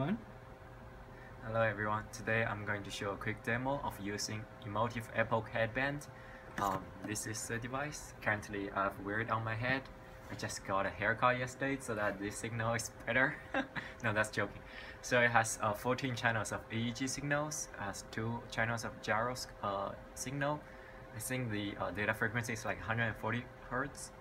Hello everyone, today I'm going to show a quick demo of using Emotiv Epoc Headband. Um, this is the device. Currently I have wear it on my head. I just got a haircut yesterday so that this signal is better. no, that's joking. So it has uh, 14 channels of EEG signals, has 2 channels of gyros uh, signal. I think the uh, data frequency is like 140 Hertz.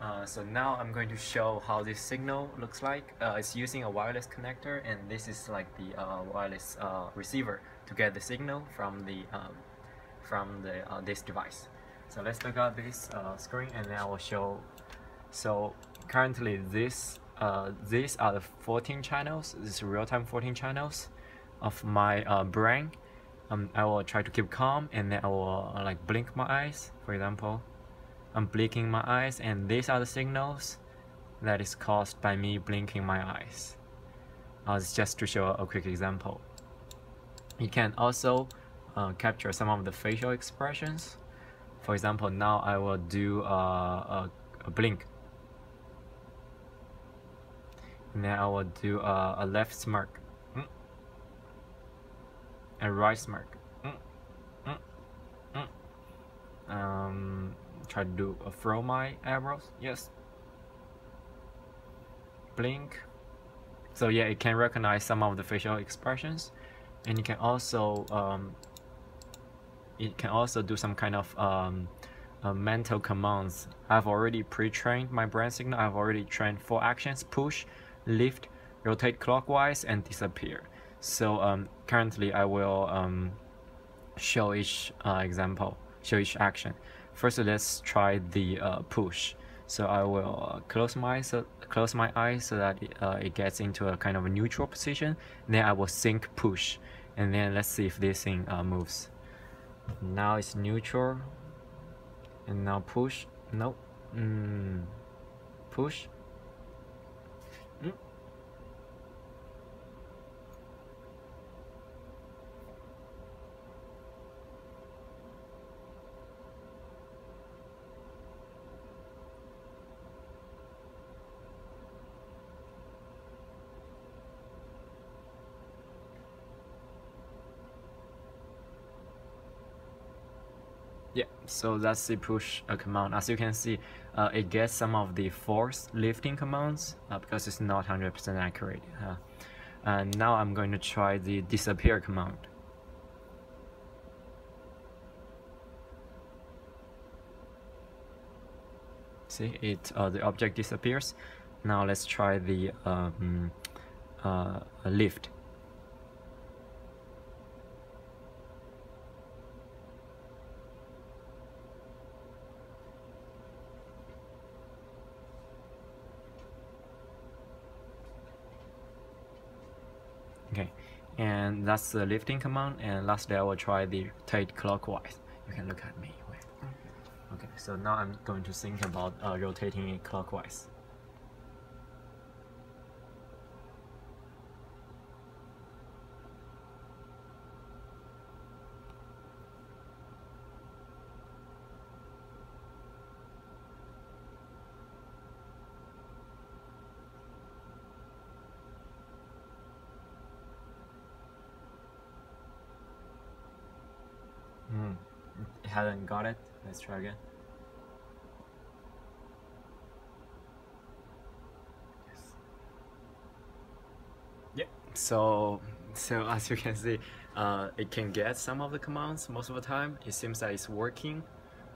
Uh, so now I'm going to show how this signal looks like. Uh, it's using a wireless connector and this is like the uh, wireless uh, receiver to get the signal from the um, from the uh, this device. So let's look at this screen and then I will show. So currently this these are the 14 channels. This is real-time 14 channels of my brain. Um, I will try to keep calm and then I will like blink my eyes, for example. I'm blinking my eyes and these are the signals that is caused by me blinking my eyes. Uh, it's just to show a quick example. You can also uh, capture some of the facial expressions. For example, now I will do uh, a, a, blink. And then I will do a, a left smirk. Mm. A right smirk. Mm. Mm. Um, try to do a throw my eyebrows yes. Blink. So yeah it can recognize some of the facial expressions. And you can also um, it can also do some kind of um, uh, mental commands. I've already pre-trained my brain signal. I've already trained four actions. Push lift rotate clockwise and disappear. So um, currently I will um, show each uh, example show each action First, let's try the uh, push. So I will uh, close my so close my eyes so that it, uh, it gets into a kind of a neutral position. Then I will sync push, and then let's see if this thing uh, moves. Now it's neutral, and now push. Nope. Mm. Push. Yeah, so that's the push uh, command. As you can see, uh, it gets some of the force lifting commands uh, because it's not 100% accurate. and now I'm going to try the disappear command. See, it uh, the object disappears. Now let's try the um, uh, lift. Okay, and that's the lifting command. And lastly, I will try the rotate clockwise. You can look at me. Okay, so now I'm going to think about uh, rotating it clockwise. Haven't got it. Let's try again. Yes. Yeah. So so as you can see, uh, it can get some of the commands most of the time. It seems that it's working,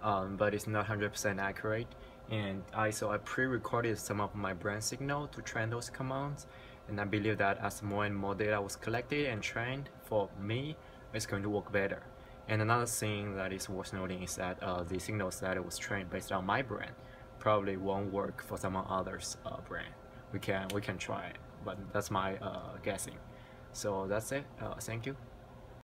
um, but it's not 100% accurate. And I so I pre-recorded some of my brain signal to train those commands. And I believe that as more and more data was collected and trained for me, it's going to work better. And another thing that is worth noting is that uh, the signals that it was trained based on my brand probably won't work for someone else's uh, brain. We can we can try it, but that's my uh, guessing. So that's it. Uh, thank you.